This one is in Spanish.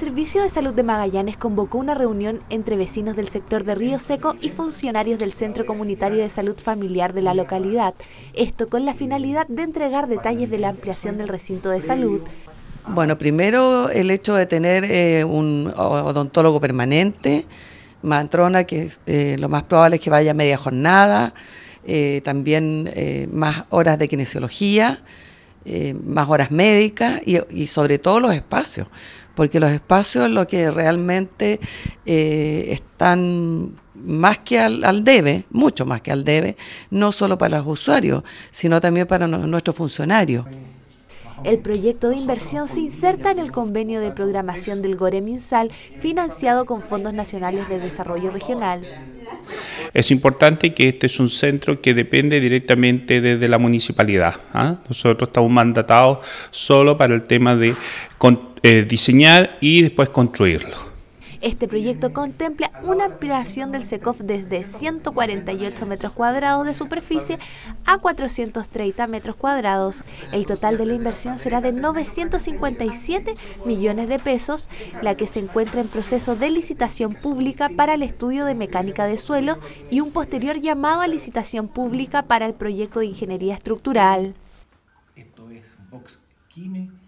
Servicio de Salud de Magallanes convocó una reunión entre vecinos del sector de Río Seco y funcionarios del Centro Comunitario de Salud Familiar de la localidad. Esto con la finalidad de entregar detalles de la ampliación del recinto de salud. Bueno, primero el hecho de tener eh, un odontólogo permanente, matrona, que eh, lo más probable es que vaya media jornada, eh, también más horas de kinesiología eh, más horas médicas y, sobre todo los espacios, porque los espacios es lo que realmente eh, están más que al, debe, mucho más que al debe, no solo para los usuarios, sino también para nuestros funcionarios. El proyecto de inversión se inserta en el convenio de programación del GORE Minsal, financiado con fondos nacionales de desarrollo regional. Es importante que este es un centro que depende directamente desde la municipalidad. ¿ah? Nosotros estamos mandatados solo para el tema de eh, diseñar y después construirlo. Este proyecto contempla una ampliación del SECOF desde 148 metros cuadrados de superficie a 430 metros cuadrados. El total de la inversión será de 957 millones de pesos, la que se encuentra en proceso de licitación pública para el estudio de mecánica de suelo y un posterior llamado a licitación pública para el proyecto de ingeniería estructural. Esto es Vox Kine